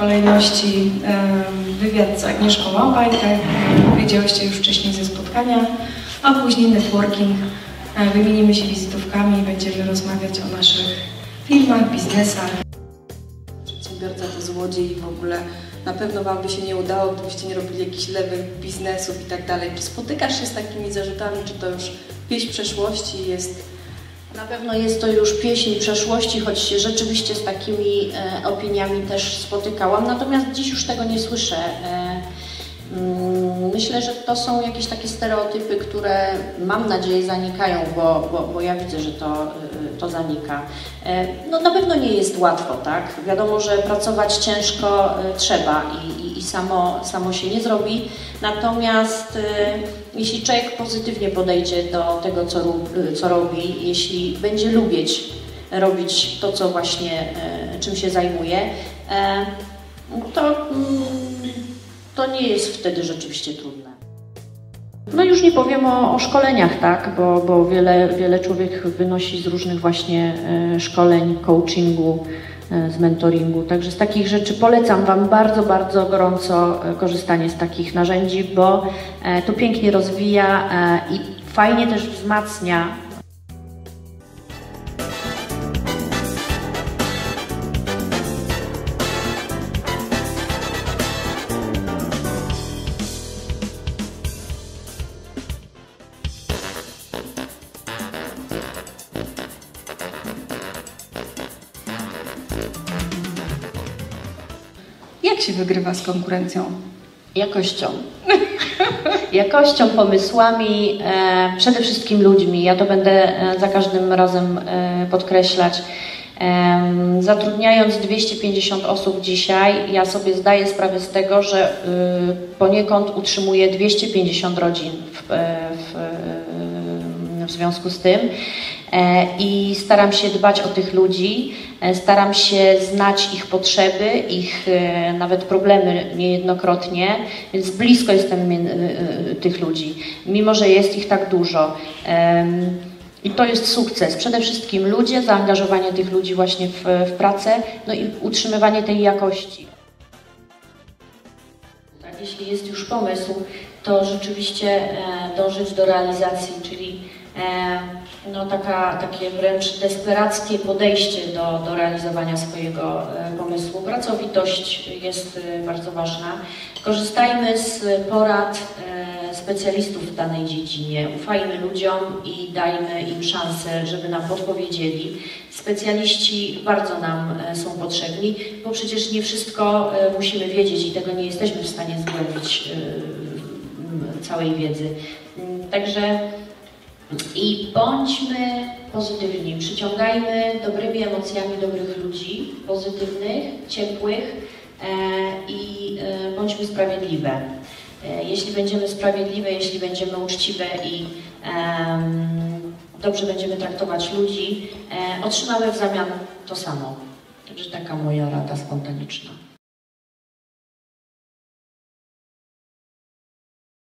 kolejności wywiad z Agnieszką Łapajkę, wiedziałyście już wcześniej ze spotkania, a później networking. E, Wymienimy się wizytówkami i będziemy rozmawiać o naszych firmach, biznesach. Przedsiębiorca to złodziej i w ogóle na pewno Wam by się nie udało, gdybyście nie robili jakichś lewych biznesów i tak dalej. Czy spotykasz się z takimi zarzutami, czy to już pieśń przeszłości jest Na pewno jest to już pieśń przeszłości, choć się rzeczywiście z takimi e, opiniami też spotykałam, natomiast dziś już tego nie słyszę. E, mm, myślę, że to są jakieś takie stereotypy, które mam nadzieję zanikają, bo, bo, bo ja widzę, że to, e, to zanika. E, no na pewno nie jest łatwo, tak? Wiadomo, że pracować ciężko e, trzeba i, i, i samo, samo się nie zrobi, natomiast e, jeśli człowiek pozytywnie podejdzie do tego, co, co robi, jeśli będzie lubić robić to, co właśnie, czym się zajmuje, to, mm, to nie jest wtedy rzeczywiście trudne. No już nie powiem o, o szkoleniach, tak, bo, bo wiele, wiele człowiek wynosi z różnych właśnie e, szkoleń, coachingu, e, z mentoringu. Także z takich rzeczy polecam Wam bardzo, bardzo gorąco e, korzystanie z takich narzędzi, bo to pięknie rozwija i fajnie też wzmacnia Jak się wygrywa z konkurencją? Jakością. Jakością, pomysłami, e, przede wszystkim ludźmi. Ja to będę e, za każdym razem e, podkreślać. Em, Zatrudniając 250 osób dzisiaj, ja sobie zdaję sprawę z tego, że y, poniekąd utrzymuję 250 rodzin w, e, w, e, w związku z tym E, i staram się dbać o tych ludzi, e, staram się znać ich potrzeby, ich e, nawet problemy niejednokrotnie, więc blisko jestem tych ludzi, mimo że jest ich tak dużo. I to jest sukces. Przede wszystkim ludzie, zaangażowanie tych ludzi właśnie w, w pracę, no i utrzymywanie tej jakości. Tak, jeśli jest już pomysł, to rzeczywiście dążyć do realizacji, czyli no, taka, takie wręcz desperackie podejście do, do realizowania swojego e, pomysłu. Pracowitość jest e, bardzo ważna. Korzystajmy z porad e, specjalistów w danej dziedzinie. Ufajmy ludziom i dajmy im szansę, żeby nam podpowiedzieli. Specjaliści bardzo nam są potrzebni, bo przecież nie wszystko musimy wiedzieć i tego nie jesteśmy w stanie zgłębić całej wiedzy. Mm, Także i bądźmy pozytywni, przyciągajmy dobrymi emocjami dobrych ludzi, pozytywnych, ciepłych e, i e, bądźmy sprawiedliwe. E, jeśli będziemy sprawiedliwe, jeśli będziemy uczciwe i dobrze będziemy traktować ludzi, otrzymamy w zamian to samo. Także taka moja rada spontaniczna.